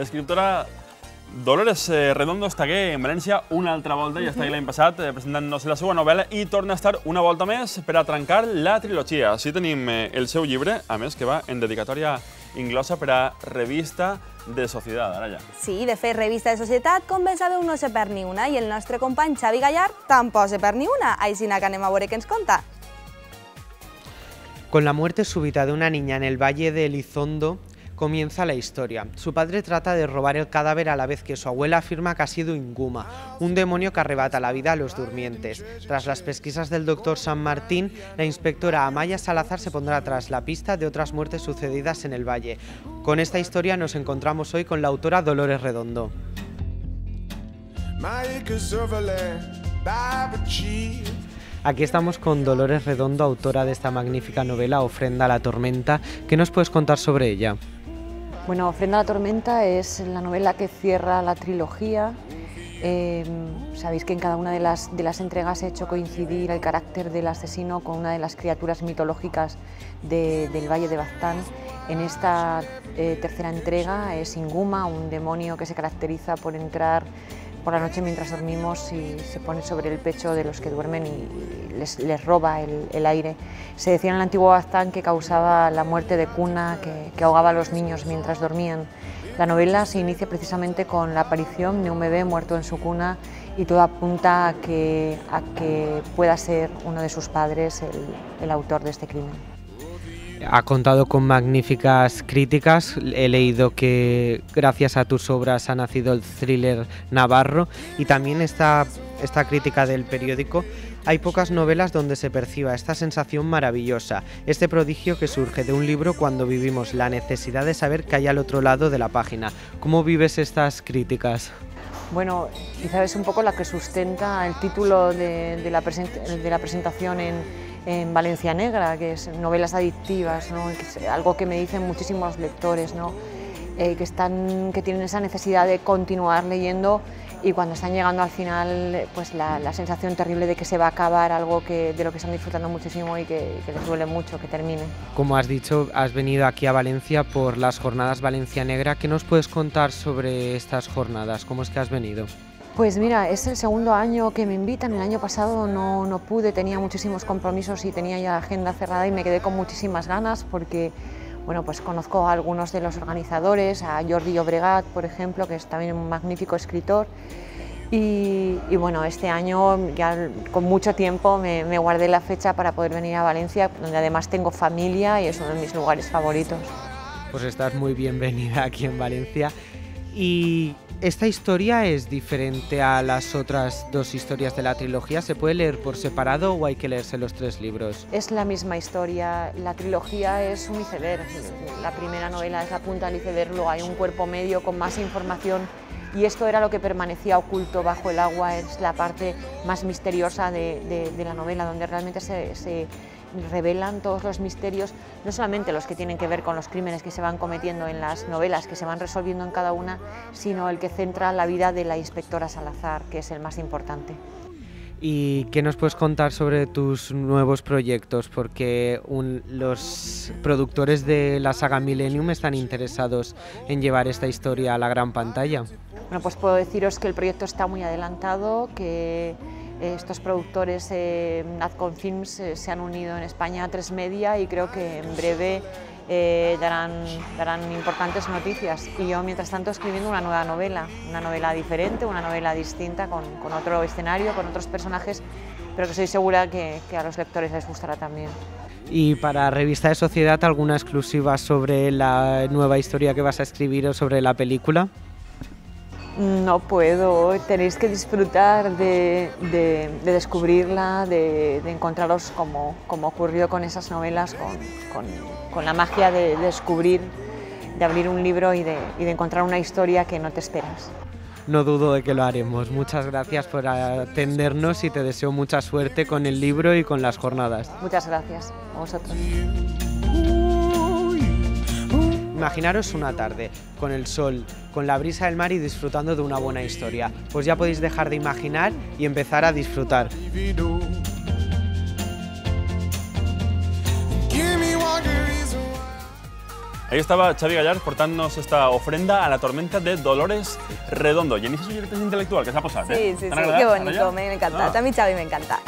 Escriptora Dolores eh, Redondo està aquí en València una altra volta, ja està aquí l'any passat eh, presentant-nos la seva novel·la i torna a estar una volta més per a trencar la trilogia. Així tenim eh, el seu llibre, a més que va en dedicatòria inglosa per a Revista de Societat, ara ja. Sí, de fet, Revista de Societat, com bé sabeu, no se perd ni una i el nostre company Xavi Gallar tampoc se perd ni una. Així que anem a veure què ens conta. Con la muerte súbita de una niña en el valle de Elizondo, comienza la historia. Su padre trata de robar el cadáver a la vez que su abuela afirma que ha sido Inguma, un demonio que arrebata la vida a los durmientes. Tras las pesquisas del doctor San Martín, la inspectora Amaya Salazar se pondrá tras la pista de otras muertes sucedidas en el valle. Con esta historia nos encontramos hoy con la autora Dolores Redondo. Aquí estamos con Dolores Redondo, autora de esta magnífica novela Ofrenda a la Tormenta. ¿Qué nos puedes contar sobre ella? Bueno, Ofrenda a la Tormenta es la novela que cierra la trilogía. Eh, sabéis que en cada una de las, de las entregas he hecho coincidir el carácter del asesino con una de las criaturas mitológicas del Valle de Baztán. En esta eh, tercera entrega es Inguma, un demonio que se caracteriza por entrar por la noche mientras dormimos y se pone sobre el pecho de los que duermen y les, roba el, aire. Se decía en el antiguo Baztán que causaba la muerte de cuna, que, ahogaba a los niños mientras dormían. La novela se inicia precisamente con la aparición de un bebé muerto en su cuna y todo apunta a que, pueda ser uno de sus padres el autor de este crimen ha contado con magníficas críticas. He leído que gracias a tus obras ha nacido el thriller Navarro y también esta, esta crítica del periódico. Hay pocas novelas donde se perciba esta sensación maravillosa, este prodigio que surge de un libro cuando vivimos la necesidad de saber qué hay al otro lado de la página. ¿Cómo vives estas críticas? Bueno, quizás es un poco la que sustenta el título de, la, presentación en, en Valencia Negra, que es novelas adictivas, ¿no? algo que me dicen muchísimos lectores, ¿no? eh, que, están, que tienen esa necesidad de continuar leyendo y cuando están llegando al final, pues la, la, sensación terrible de que se va a acabar algo que, de lo que están disfrutando muchísimo y que, que les duele mucho que termine. Como has dicho, has venido aquí a Valencia por las jornadas Valencia Negra. ¿Qué nos puedes contar sobre estas jornadas? ¿Cómo es que has venido? Pues mira, es el segundo año que me invitan. El año pasado no, no pude, tenía muchísimos compromisos y tenía ya agenda cerrada y me quedé con muchísimas ganas porque bueno, pues conozco a algunos de los organizadores, a Jordi Obregat, por ejemplo, que es también un magnífico escritor. Y, bueno, este año ya con mucho tiempo me, me guardé la fecha para poder venir a Valencia, donde además tengo familia y es uno de mis lugares favoritos. Pues estás muy bienvenida aquí en Valencia. Y esta historia es diferente a las otras dos historias de la trilogía. ¿Se puede leer por separado o hay que leerse los tres libros? Es la misma historia. La trilogía es un iceberg. La primera novela es la punta del iceberg, luego hay un cuerpo medio con más información y esto era lo que permanecía oculto bajo el agua, es la parte más misteriosa de, la novela, donde realmente se, revelan todos los misterios, no solamente los que tienen que ver con los crímenes que se van cometiendo en las novelas, que se van resolviendo en cada una, sino el que centra la vida de la inspectora Salazar, que es el más importante. ¿Y qué nos puedes contar sobre tus nuevos proyectos? Porque los productores de la saga Millennium están interesados en llevar esta historia a la gran pantalla. Bueno, pues puedo deciros que el proyecto está muy adelantado, que estos productores eh, Nazcon Films eh, se han unido en España a Tres Media y creo que en breve eh, darán, darán importantes noticias. Y yo, mientras tanto, escribiendo una nueva novela, una novela diferente, una novela distinta, con, con otro escenario, con otros personajes, pero que estoy segura que, que a los lectores les gustará también. Y para Revista de Sociedad, ¿alguna exclusiva sobre la nueva historia que vas a escribir o sobre la película? No puedo, tenéis que disfrutar de, de, de descubrirla, de, de encontraros como, como, ocurrió con esas novelas, con, con, con, la magia de descubrir, de abrir un libro y de, y de encontrar una historia que no te esperas. No dudo de que lo haremos. Muchas gracias por atendernos y te deseo mucha suerte con el libro y con las jornadas. Muchas gracias a vosotros. Imaginaros una tarde, con el sol, con la brisa del mar y disfrutando de una buena historia. Pues ya podéis dejar de imaginar y empezar a disfrutar. Ahí estaba Xavi Gallar portándonos esta ofrenda a la tormenta de Dolores Redondo. I en aquest subjecte intel·lectual, què s'ha posat, Sí, eh? sí, sí, T'han qué bonito, Saraya? me encanta. Ah. A mi Xavi me encanta.